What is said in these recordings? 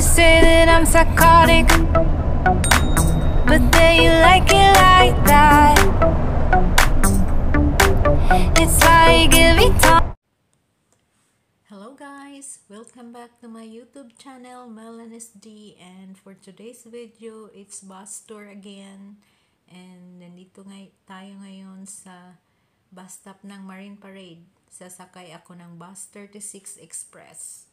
say that I'm psychotic But then you like it like that. It's like every time. Hello guys! Welcome back to my YouTube channel, Melanis D. And for today's video, it's bus tour again. And nandito ngay tayo ngayon sa bus stop ng Marine Parade sasakay ako ng bus 36 express.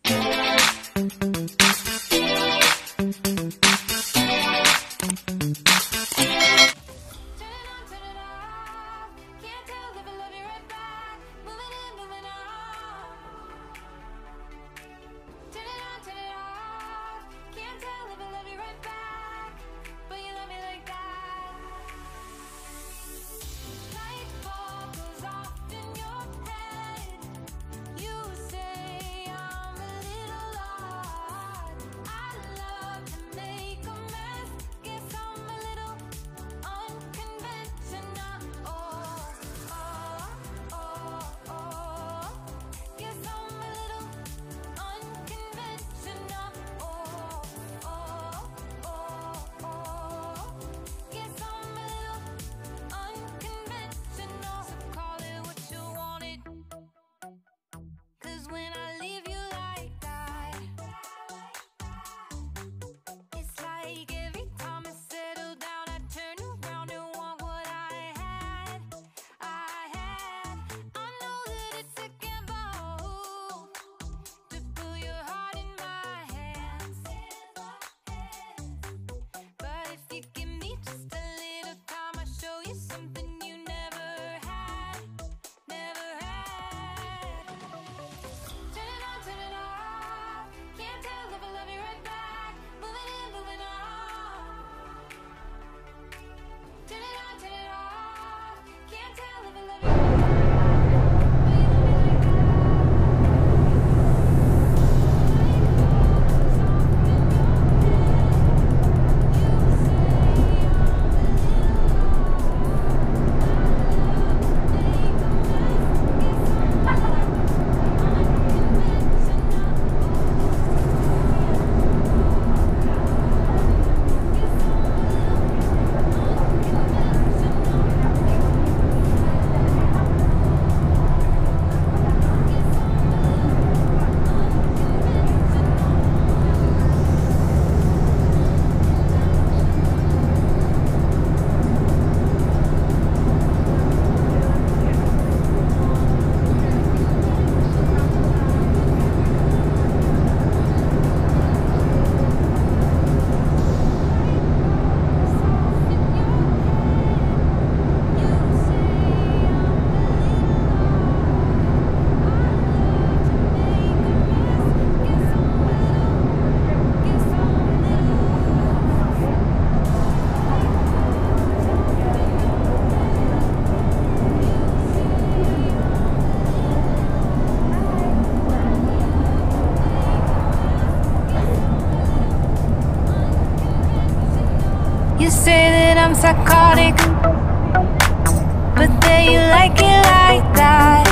But then you like it like that.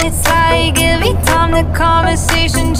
It's like every time the conversation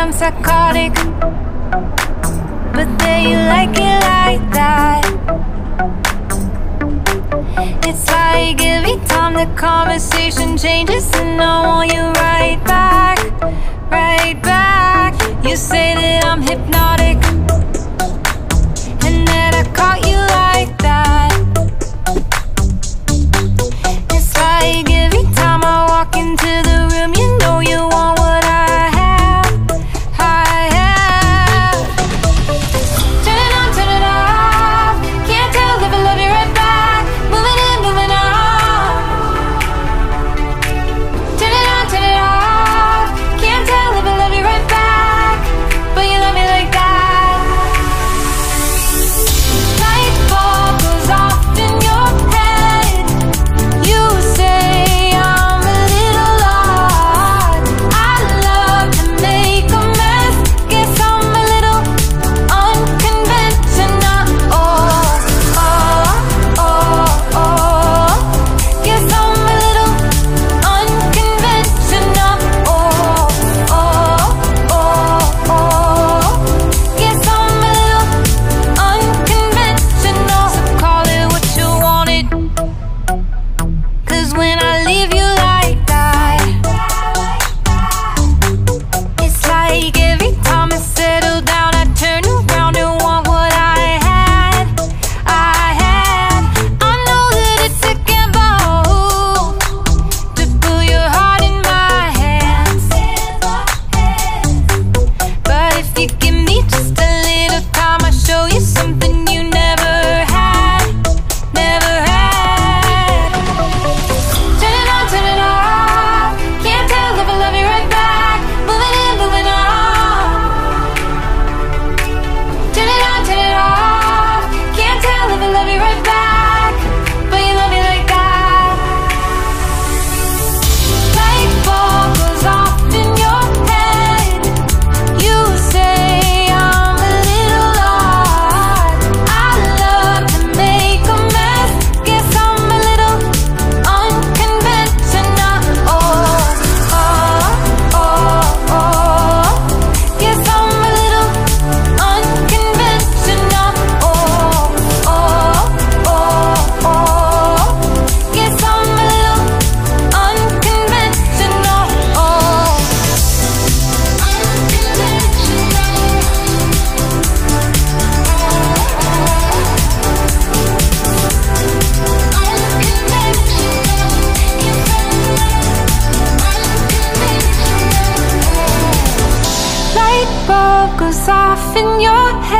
I'm psychotic But then you like it like that. It's like every time the conversation changes And I want you right back, right back. You say that I'm hypnotic And that I caught you like in your head.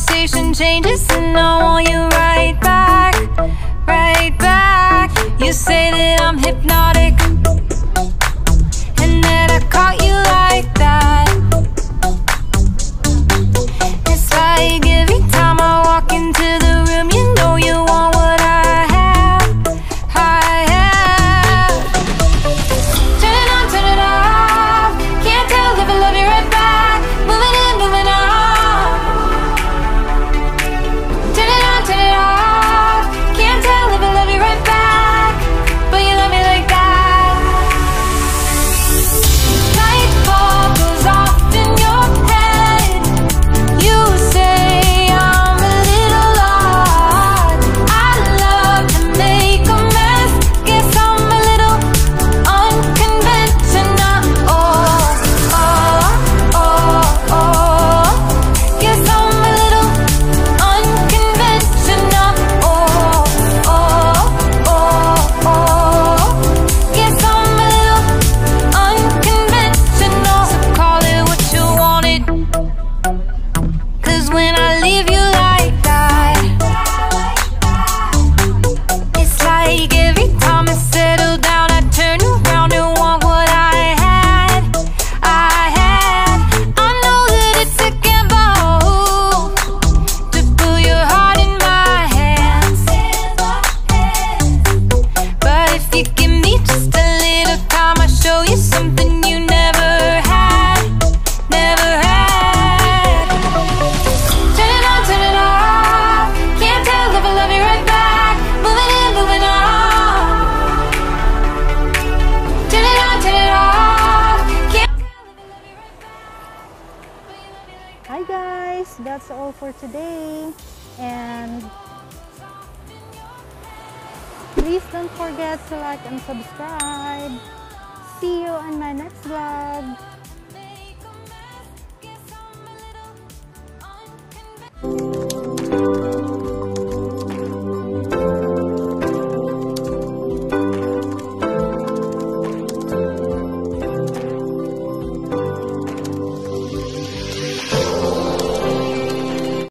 conversation changes and I want you right back, right back. You say that I'm hypnotic and that I caught you like that. It's like please don't forget to like and subscribe. See you on my next vlog.